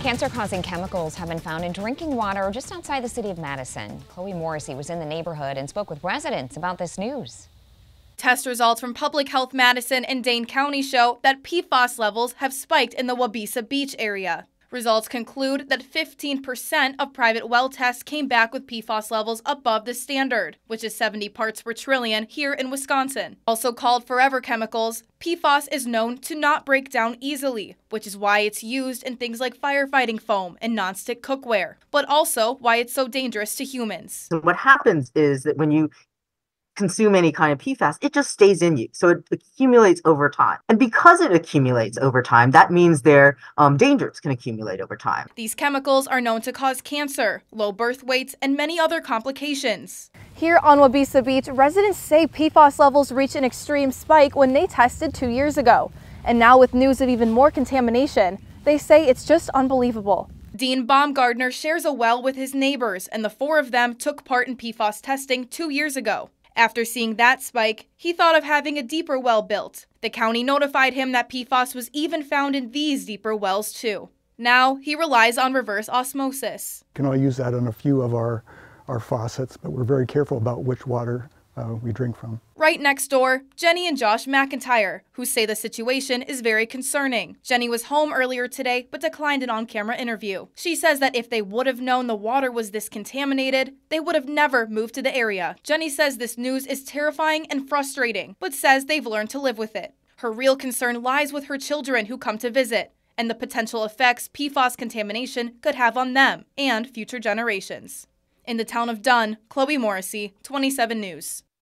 Cancer causing chemicals have been found in drinking water just outside the city of Madison. Chloe Morrissey was in the neighborhood and spoke with residents about this news. Test results from Public Health Madison and Dane County show that PFAS levels have spiked in the Waubesa Beach area. Results conclude that 15% of private well tests came back with PFAS levels above the standard, which is 70 parts per trillion here in Wisconsin. Also called forever chemicals, PFAS is known to not break down easily, which is why it's used in things like firefighting foam and nonstick cookware, but also why it's so dangerous to humans. What happens is that when you consume any kind of PFAS, it just stays in you. So it accumulates over time. And because it accumulates over time, that means their um, dangers can accumulate over time. These chemicals are known to cause cancer, low birth weights, and many other complications. Here on Waubesa Beach, residents say PFAS levels reached an extreme spike when they tested two years ago. And now with news of even more contamination, they say it's just unbelievable. Dean Baumgardner shares a well with his neighbors, and the four of them took part in PFAS testing two years ago. After seeing that spike, he thought of having a deeper well built. The county notified him that PFAS was even found in these deeper wells too. Now he relies on reverse osmosis. Can only use that on a few of our, our faucets, but we're very careful about which water uh, we drink from. Right next door, Jenny and Josh McIntyre, who say the situation is very concerning. Jenny was home earlier today but declined an on camera interview. She says that if they would have known the water was this contaminated, they would have never moved to the area. Jenny says this news is terrifying and frustrating, but says they've learned to live with it. Her real concern lies with her children who come to visit and the potential effects PFAS contamination could have on them and future generations. In the town of Dunn, Chloe Morrissey, 27 News.